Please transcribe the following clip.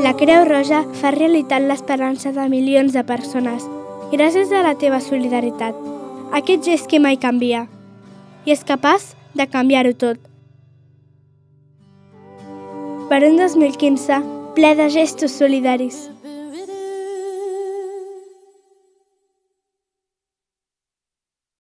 La Creu Roja fa realitat l'esperança de milions de persones. Gràcies a la teva solidaritat. Aquest gest que mai canvia. I és capaç de canviar-ho tot. Per un 2015 ple de gestos solidaris.